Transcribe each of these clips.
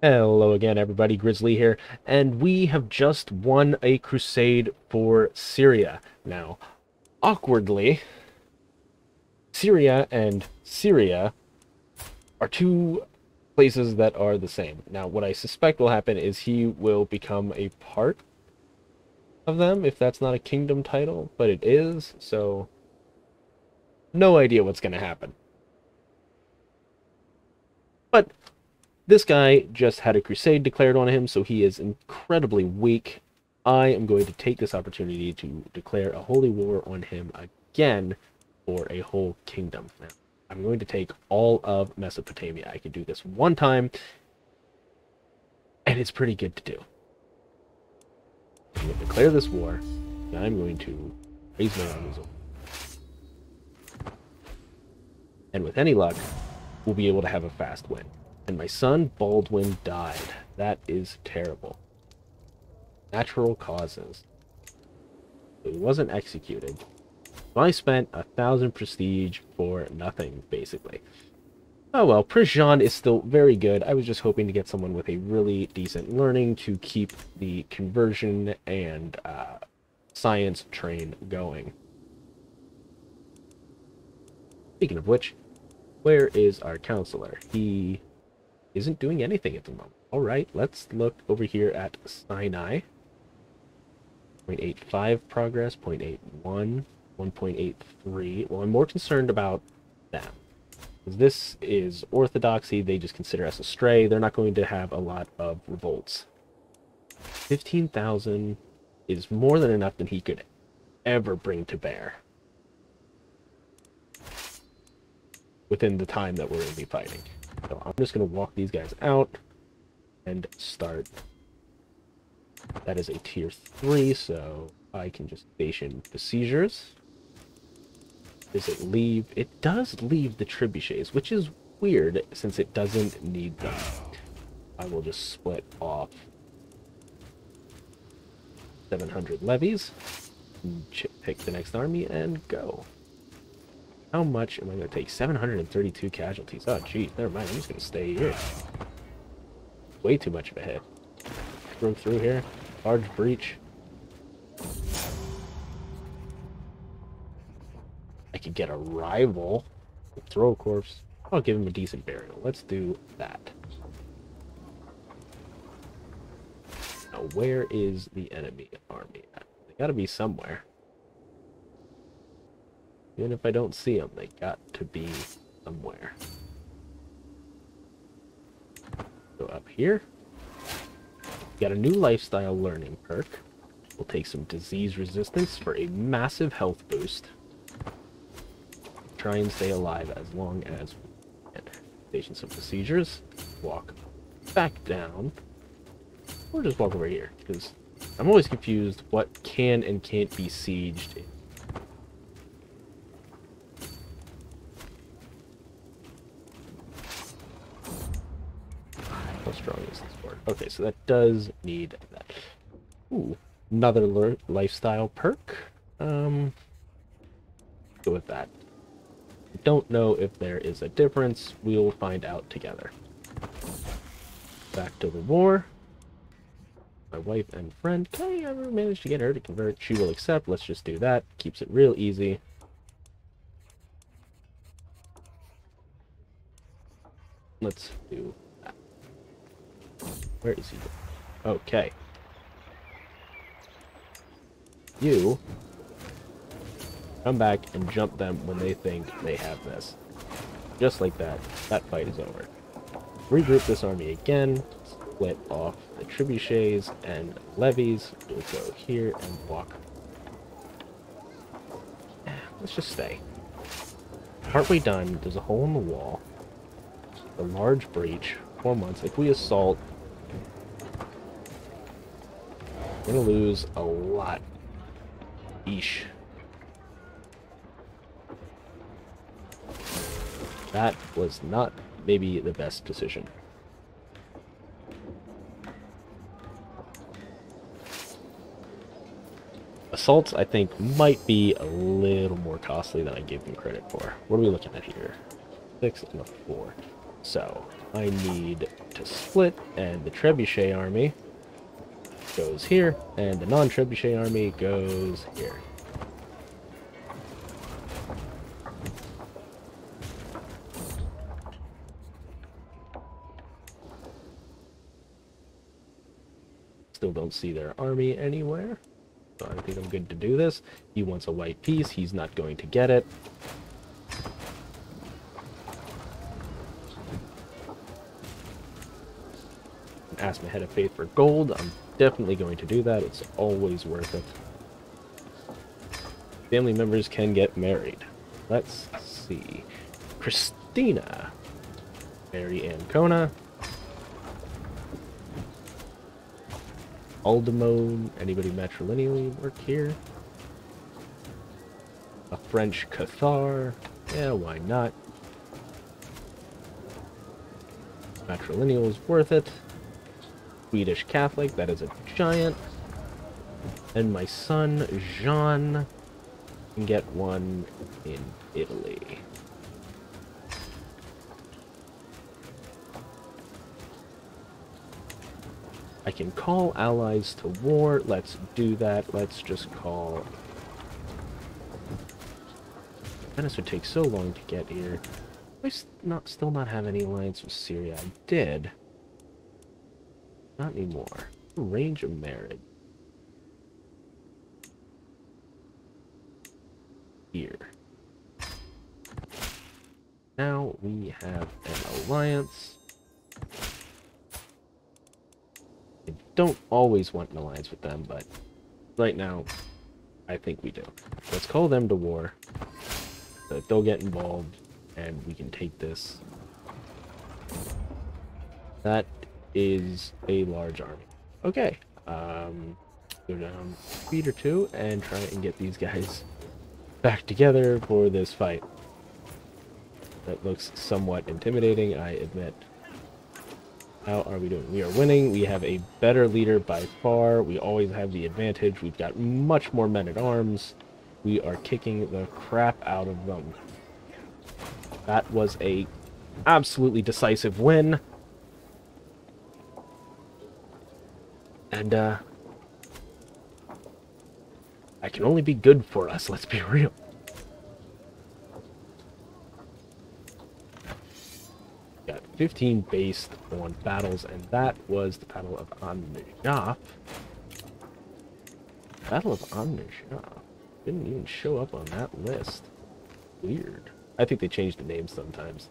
Hello again, everybody. Grizzly here, and we have just won a crusade for Syria. Now, awkwardly, Syria and Syria are two places that are the same. Now, what I suspect will happen is he will become a part of them, if that's not a kingdom title, but it is, so no idea what's going to happen. But this guy just had a crusade declared on him, so he is incredibly weak. I am going to take this opportunity to declare a holy war on him again for a whole kingdom. Now, I'm going to take all of Mesopotamia. I can do this one time, and it's pretty good to do. I'm going to declare this war, and I'm going to raise my armies. And with any luck, we'll be able to have a fast win. And my son Baldwin died. That is terrible. Natural causes. He wasn't executed. So I spent a thousand prestige for nothing, basically. Oh well, Prince is still very good. I was just hoping to get someone with a really decent learning to keep the conversion and uh, science train going. Speaking of which, where is our counselor? He isn't doing anything at the moment. All right, let's look over here at Sinai. 0.85 progress, 0.81, 1.83. Well, I'm more concerned about them. This is orthodoxy. They just consider us astray. They're not going to have a lot of revolts. 15,000 is more than enough that he could ever bring to bear. Within the time that we're going to be fighting. So I'm just going to walk these guys out and start. That is a tier 3, so I can just station besiegers. Does it leave? It does leave the trebuchets, which is weird since it doesn't need them. I will just split off 700 levies, pick the next army, and go. How much am I going to take? 732 casualties. Oh, geez. Never mind. I'm just going to stay here. Way too much of a hit. Go through here. Large breach. I could get a rival. Throw a corpse. I'll give him a decent burial. Let's do that. Now, where is the enemy army? They gotta be somewhere. Even if I don't see them, they got to be somewhere. Go up here. Got a new lifestyle learning perk. We'll take some disease resistance for a massive health boost. Try and stay alive as long as we can. Station some procedures. Walk back down. Or just walk over here, because I'm always confused what can and can't be sieged strong is this board? Okay, so that does need that. Ooh, another lifestyle perk. Um, go with that. Don't know if there is a difference. We'll find out together. Back to the war. My wife and friend. Can I ever manage to get her to convert? She will accept. Let's just do that. Keeps it real easy. Let's do where is he? Okay. You come back and jump them when they think they have this. Just like that, that fight is over. Regroup this army again, split off the trebuchets and levies. We'll go here and walk. Let's just stay. Partway done, there's a hole in the wall. A large breach. Four months. If we assault, we're gonna lose a lot. Eesh. That was not maybe the best decision. Assaults, I think, might be a little more costly than I gave them credit for. What are we looking at here? Six and a four. So, I need to split, and the Trebuchet army goes here, and the non-Trebuchet army goes here. Still don't see their army anywhere. So I think I'm good to do this. He wants a white piece. He's not going to get it. Ask my head of faith for gold. I'm definitely going to do that. It's always worth it. Family members can get married. Let's see. Christina. Mary Ancona. Aldemone. Anybody matrilineally work here? A French Cathar. Yeah, why not? Matrilineal is worth it. Swedish Catholic, that is a giant. And my son, Jean, can get one in Italy. I can call allies to war. Let's do that. Let's just call... Venice would take so long to get here. I not, still not have any alliance with Syria? I did. Not anymore. Range of marriage. Here. Now we have an alliance. I don't always want an alliance with them, but right now, I think we do. Let's call them to war. So they'll get involved, and we can take this. That is a large army. Okay. Um, go down speed or two and try and get these guys back together for this fight. That looks somewhat intimidating, I admit. How are we doing? We are winning. We have a better leader by far. We always have the advantage. We've got much more men at arms. We are kicking the crap out of them. That was a absolutely decisive win. And, uh... I can only be good for us, let's be real. Got 15 based on battles, and that was the Battle of An Battle of An Didn't even show up on that list. Weird. I think they changed the names sometimes.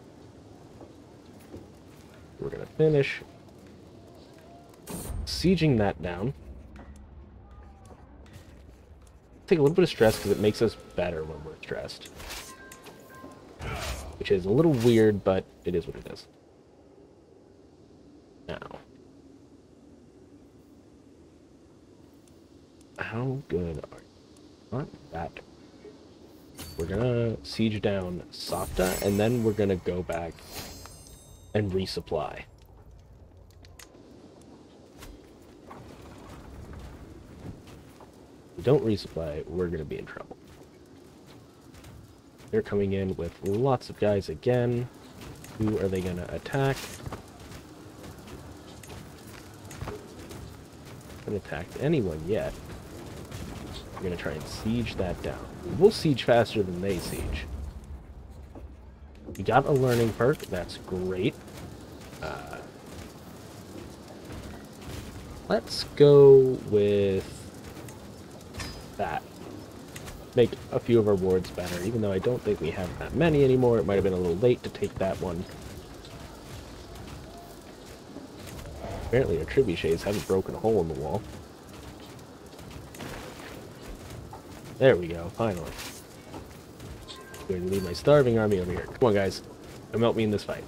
We're gonna finish sieging that down. Take a little bit of stress because it makes us better when we're stressed. Which is a little weird, but it is what it is. Now. How good are you? Not that. We're gonna siege down Safta, and then we're gonna go back and resupply. Don't resupply, we're going to be in trouble. They're coming in with lots of guys again. Who are they going to attack? Haven't attacked anyone yet. We're going to try and siege that down. We'll siege faster than they siege. We got a learning perk. That's great. Uh, let's go with that. Make a few of our wards better, even though I don't think we have that many anymore. It might have been a little late to take that one. Apparently our trebuchets haven't broken a hole in the wall. There we go, finally. I'm going to leave my starving army over here. Come on, guys. Come help me in this fight.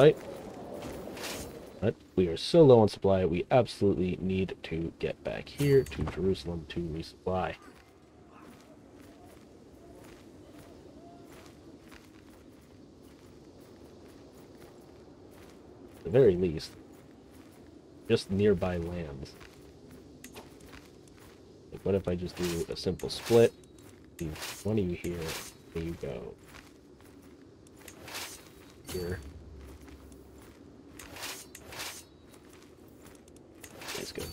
Fight. But we are so low on supply, we absolutely need to get back here to Jerusalem to resupply. At the very least, just nearby lands. Like, what if I just do a simple split? Leave one of you here. There you go. Here. That's good.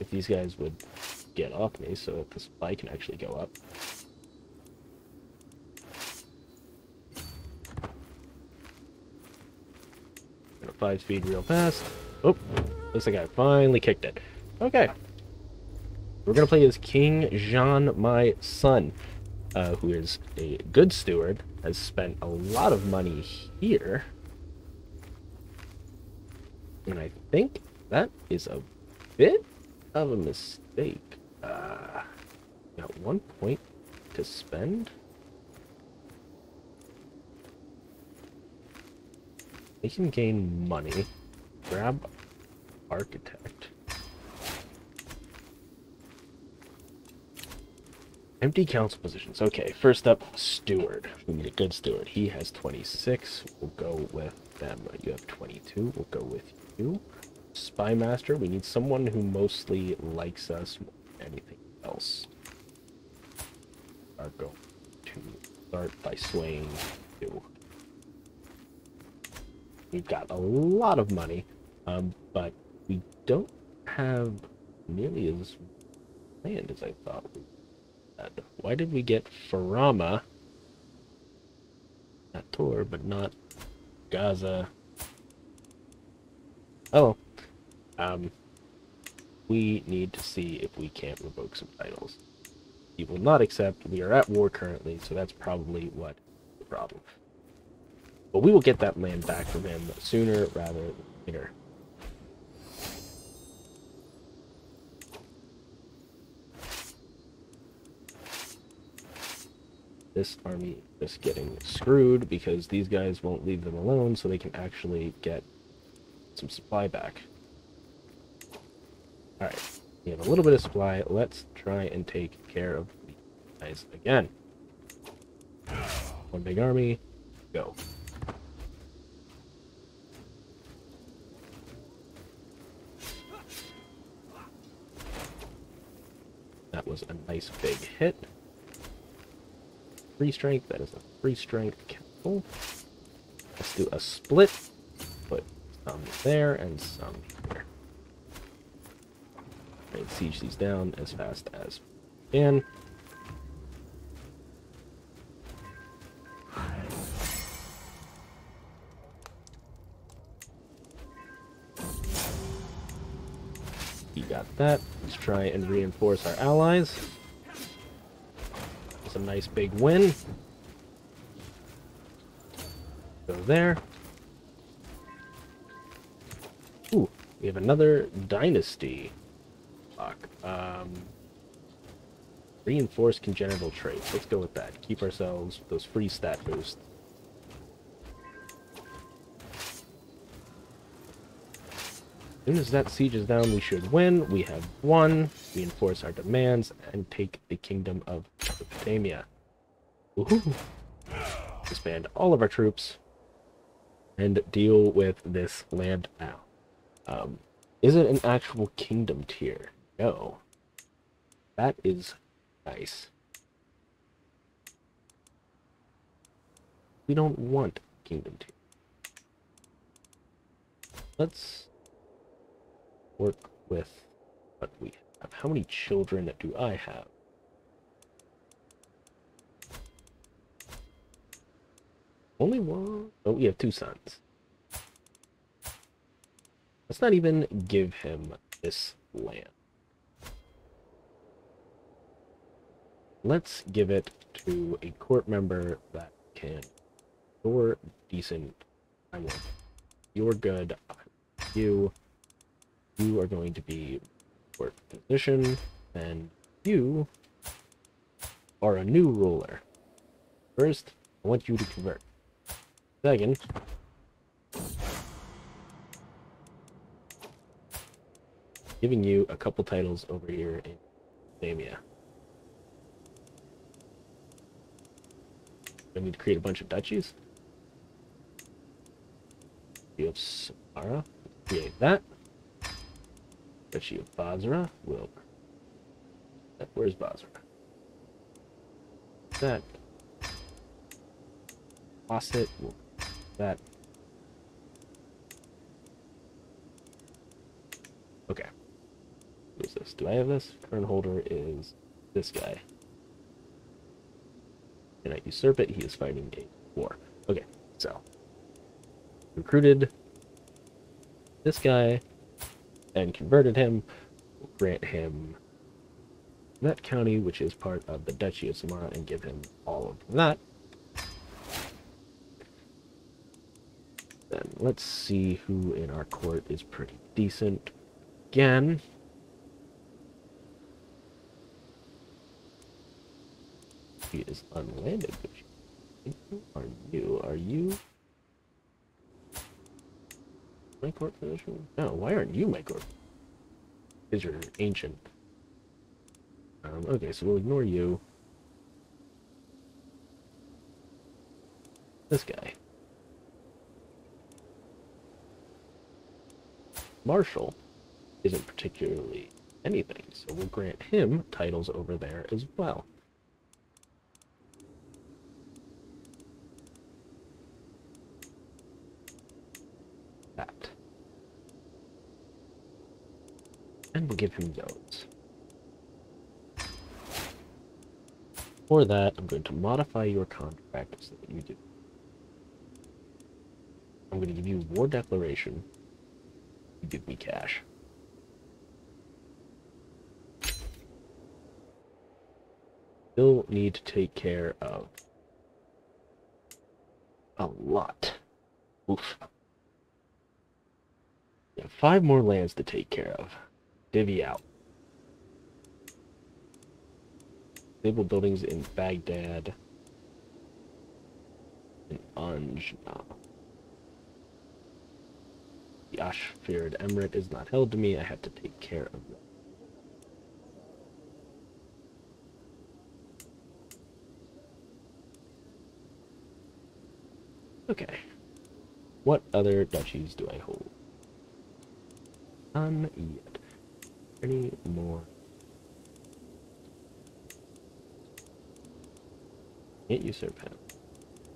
If these guys would get off me so that the supply can actually go up. Gonna five speed real fast. Oh, looks like I finally kicked it. Okay. We're gonna play as King Jean, my son, uh, who is a good steward, has spent a lot of money here. And I think that is a bit of a mistake. Uh, got one point to spend. They can gain money. Grab architect. Empty council positions. Okay, first up, steward. We need a good steward. He has 26. We'll go with them. You have 22. We'll go with you. Spy master. We need someone who mostly likes us anything else. Are going to start by swaying you. We've got a lot of money, um, but we don't have nearly as land as I thought we had. Why did we get Farama? Not Tor, but not Gaza. Oh, um, we need to see if we can't revoke some titles. He will not accept. We are at war currently, so that's probably what the problem. But we will get that land back from him sooner rather than later. This army is getting screwed because these guys won't leave them alone so they can actually get some supply back. Alright, we have a little bit of supply. Let's try and take care of these guys again. One big army, go. That was a nice big hit. Free strength, that is a free strength cancel. Let's do a split. Put some there and some here. And siege these down as fast as can. You got that. Let's try and reinforce our allies. It's a nice big win. Go there. Ooh, we have another dynasty. Fuck. Um, reinforce congenital traits. Let's go with that. Keep ourselves those free stat boosts. As soon as that siege is down, we should win. We have won. We enforce our demands and take the kingdom of Mesopotamia. Woohoo! Disband all of our troops and deal with this land now. Um, is it an actual kingdom tier? No. That is nice. We don't want kingdom 2. Let's work with what we have. How many children do I have? Only one? Oh, we have two sons. Let's not even give him this land. Let's give it to a court member that can. You're decent. I want. You're good. You you are going to be court position, and you are a new ruler. First, I want you to convert. Second, giving you a couple titles over here in Samia. I need to create a bunch of duchies. Duchy of Samara. Create that. Duchy of Basra. Will. Where's Basra? That. Faucet. That. Okay. Who's this? Do I have this? Current holder is this guy. Can I usurp it? He is fighting a war. Okay, so recruited this guy and converted him. We'll grant him that county, which is part of the Duchy of Samara, and give him all of that. Then let's see who in our court is pretty decent. Again, He is unlanded. Who are you? Are you my court position? No, why aren't you my court? Because you're ancient. Um, okay, so we'll ignore you. This guy. Marshall isn't particularly anything, so we'll grant him titles over there as well. And we'll give him those. For that, I'm going to modify your contract so that you do. I'm going to give you war declaration. You give me cash. Still need to take care of a lot. Oof. Five more lands to take care of divvy out. Stable buildings in Baghdad and Anjna. The Ashfired Emirate is not held to me. I have to take care of that. Okay. What other duchies do I hold? None yet any more. Can't usurp him.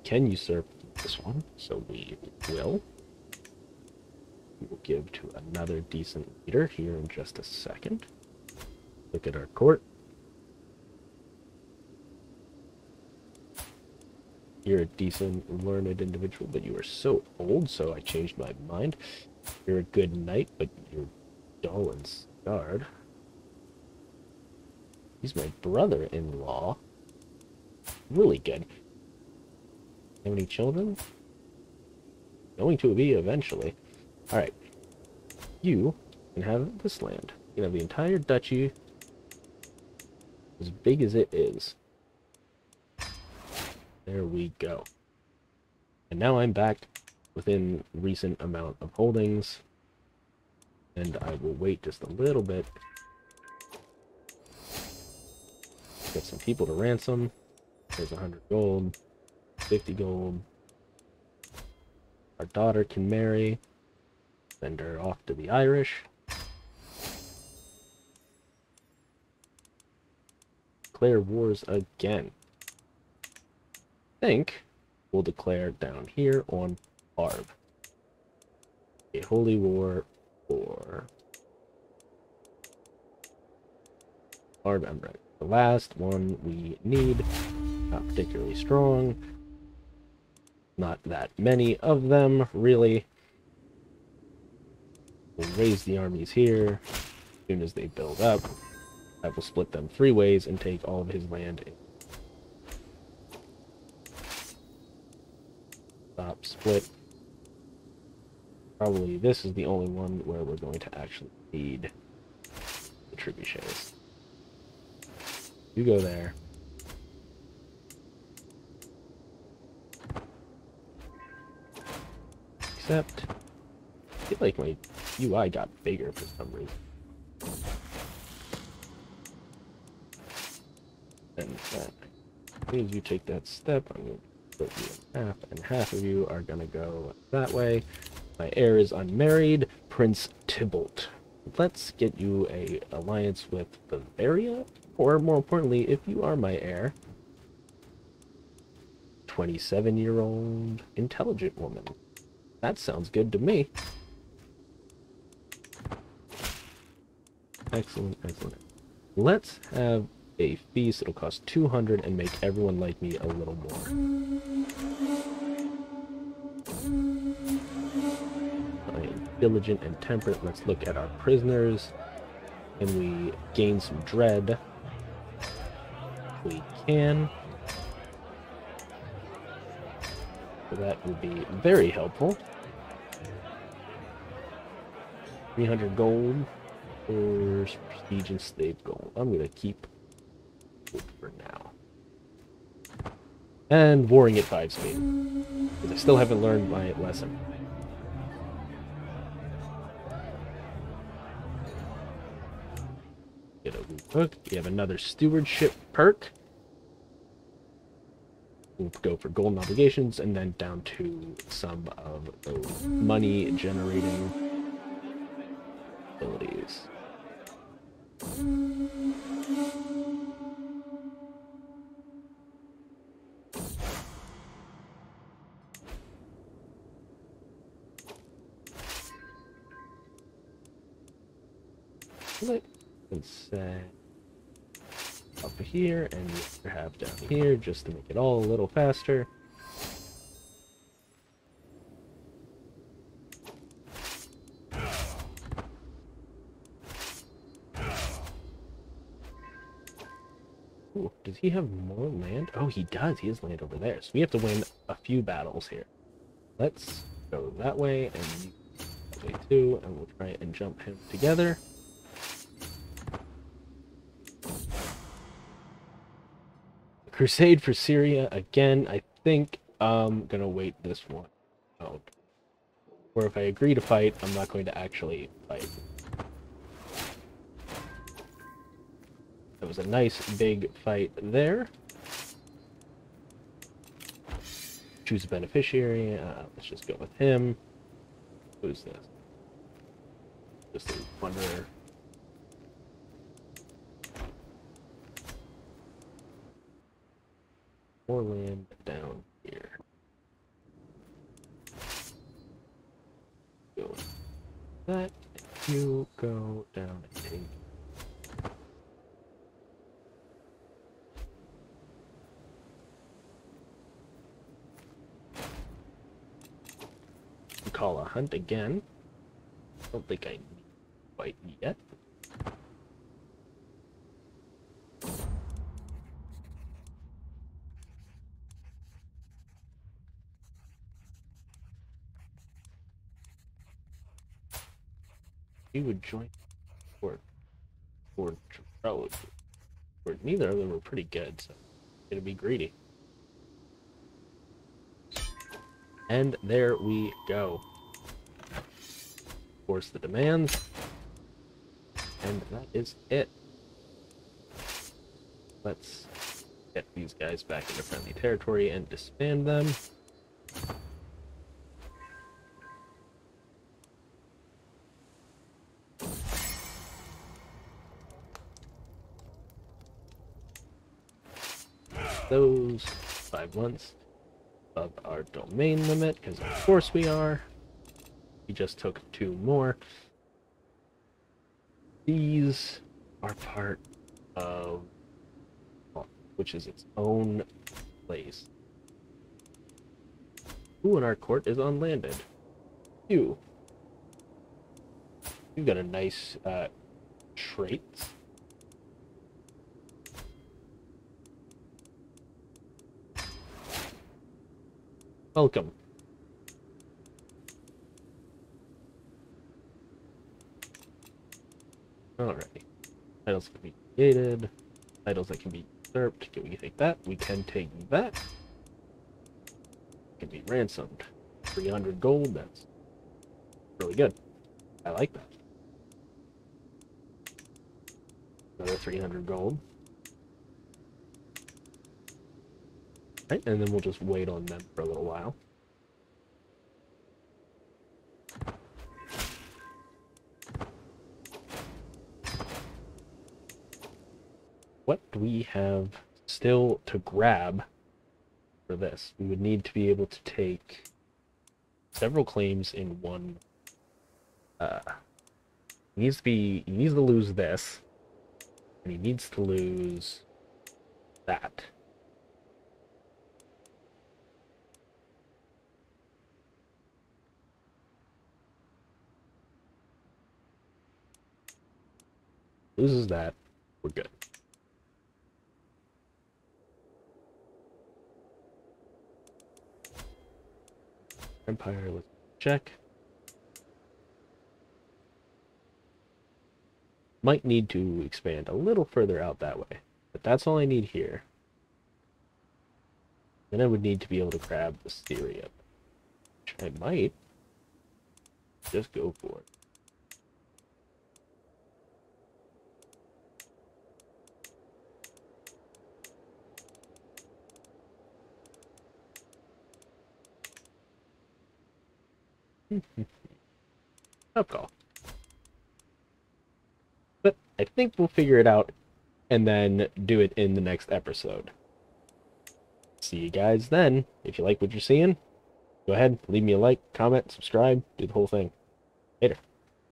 Can usurp this one, so we will. We will give to another decent leader here in just a second. Look at our court. You're a decent, learned individual, but you are so old, so I changed my mind. You're a good knight, but you're dull and guard. He's my brother-in-law. Really good. Have any children? Going to be eventually. Alright. You can have this land. You can have the entire duchy as big as it is. There we go. And now I'm back within recent amount of holdings. And I will wait just a little bit. Get some people to ransom. There's 100 gold, 50 gold. Our daughter can marry. Send her off to the Irish. Declare wars again. I think we'll declare down here on Arb. A holy war for Barb Emirate. The last one we need, not particularly strong. Not that many of them, really. We'll raise the armies here as soon as they build up. I will split them three ways and take all of his land. Stop, split, Probably this is the only one where we're going to actually need the trebuchets. You go there. Except, I feel like my UI got bigger for some reason. And that. You take that step, I'm going to split you in half, and half of you are gonna go that way. My heir is unmarried, Prince Tybalt. Let's get you a alliance with Bavaria, or more importantly, if you are my heir, 27-year-old intelligent woman. That sounds good to me. Excellent, excellent. Let's have a feast. It'll cost 200 and make everyone like me a little more. Diligent and temperate. Let's look at our prisoners. Can we gain some dread? We can. So that would be very helpful. 300 gold or prestige and slave gold. I'm going to keep for now. And warring at 5 speed. Because I still haven't learned my lesson. Hook. You have another stewardship perk. We'll go for golden obligations and then down to some of those money generating abilities. and say up here and perhaps down here just to make it all a little faster. Ooh, does he have more land? Oh, he does. He has land over there. So we have to win a few battles here. Let's go that way and that way too, and we'll try and jump him together. Crusade for Syria again. I think I'm gonna wait this one out. Or if I agree to fight, I'm not going to actually fight. That was a nice big fight there. Choose a beneficiary. Uh, let's just go with him. Who's this? Just a wanderer. More land down here. Go that, you go down take call a hunt again. Don't think I need quite yet. He would join or or or neither of them were pretty good, so it'd be greedy. And there we go. Force the demands. And that is it. Let's get these guys back into friendly territory and disband them. those five months of our domain limit, because of course we are. We just took two more. These are part of, which is its own place. Who in our court is unlanded? You. You've got a nice uh, trait. Welcome. Alrighty. Titles can be created. Titles that can be usurped. Can we take that? We can take that. Can be ransomed. 300 gold. That's really good. I like that. Another 300 gold. Right, and then we'll just wait on them for a little while. What do we have still to grab for this? We would need to be able to take several claims in one. Uh, he needs to be. He needs to lose this, and he needs to lose that. Loses that, we're good. Empire, let's check. Might need to expand a little further out that way, but that's all I need here. Then I would need to be able to grab the Syria, which I might just go for it. Up call. But I think we'll figure it out and then do it in the next episode. See you guys then. If you like what you're seeing, go ahead, leave me a like, comment, subscribe, do the whole thing. Later.